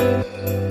Música